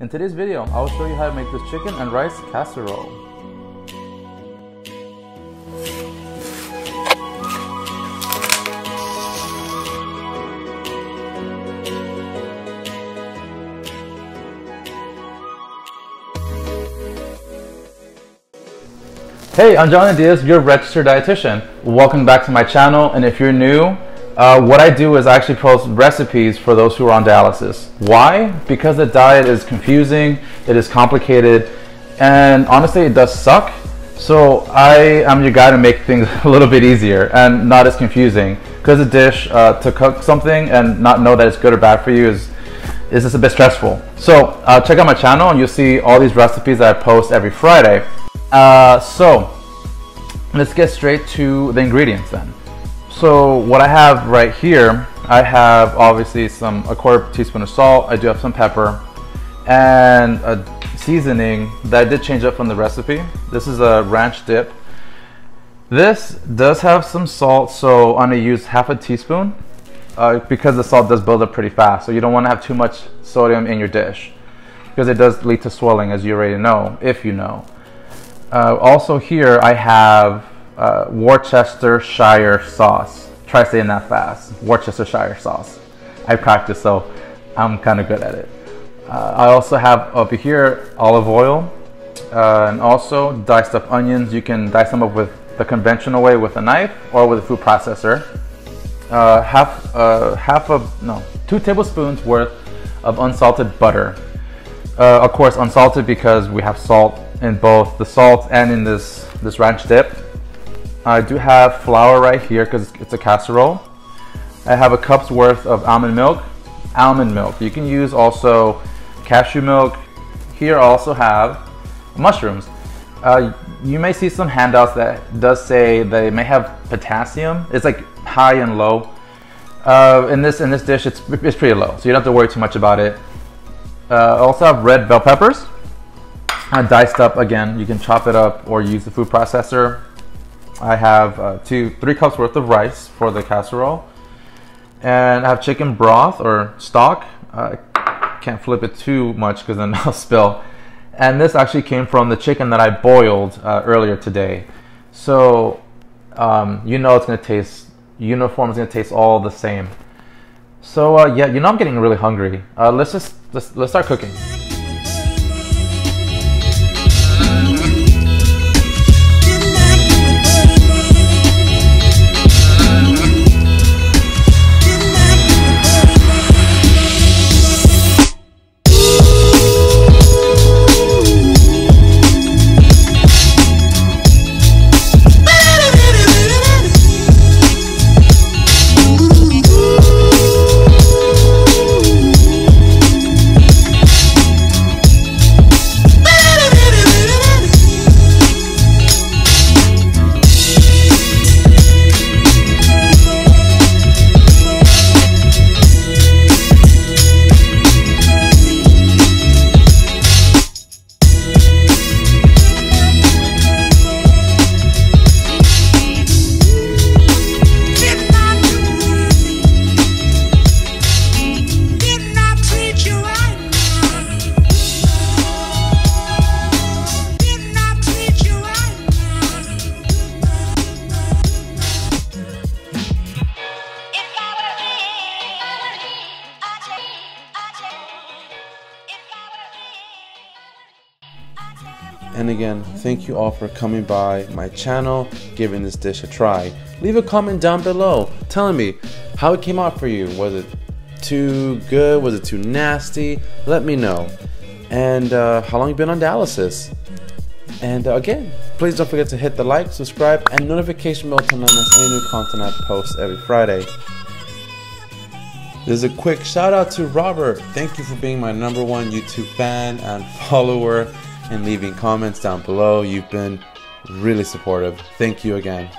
In today's video, I will show you how to make this chicken and rice casserole. Hey, I'm John Diaz, your registered dietitian. Welcome back to my channel, and if you're new, uh, what I do is I actually post recipes for those who are on dialysis. Why? Because the diet is confusing, it is complicated, and honestly, it does suck. So I am your guy to make things a little bit easier and not as confusing. Because a dish uh, to cook something and not know that it's good or bad for you is is just a bit stressful. So uh, check out my channel and you'll see all these recipes that I post every Friday. Uh, so let's get straight to the ingredients then. So what I have right here, I have obviously some a quarter teaspoon of salt. I do have some pepper and a seasoning that I did change up from the recipe. This is a ranch dip. This does have some salt, so I'm gonna use half a teaspoon uh, because the salt does build up pretty fast. So you don't want to have too much sodium in your dish because it does lead to swelling, as you already know, if you know. Uh, also here I have uh, Worcestershire sauce. Try saying that fast. Worcestershire sauce. I practice, so I'm kind of good at it. Uh, I also have over here olive oil uh, and also diced up onions. You can dice them up with the conventional way with a knife or with a food processor. Uh, half, uh, half of, no, two tablespoons worth of unsalted butter. Uh, of course, unsalted because we have salt in both the salt and in this, this ranch dip. I do have flour right here because it's a casserole. I have a cup's worth of almond milk. Almond milk. You can use also cashew milk. Here I also have mushrooms. Uh, you may see some handouts that does say they may have potassium. It's like high and low. Uh, in this in this dish, it's it's pretty low, so you don't have to worry too much about it. Uh, I also have red bell peppers, diced up. Again, you can chop it up or use the food processor. I have uh, two, three cups worth of rice for the casserole. And I have chicken broth or stock. I can't flip it too much because then I'll spill. And this actually came from the chicken that I boiled uh, earlier today. So um, you know it's gonna taste uniform. It's gonna taste all the same. So uh, yeah, you know I'm getting really hungry. Uh, let's just let's, let's start cooking. And again, thank you all for coming by my channel, giving this dish a try. Leave a comment down below telling me how it came out for you. Was it too good? Was it too nasty? Let me know. And uh, how long you been on dialysis? And uh, again, please don't forget to hit the like, subscribe, and notification bell to not miss any new content I post every Friday. There's a quick shout out to Robert. Thank you for being my number one YouTube fan and follower and leaving comments down below. You've been really supportive. Thank you again.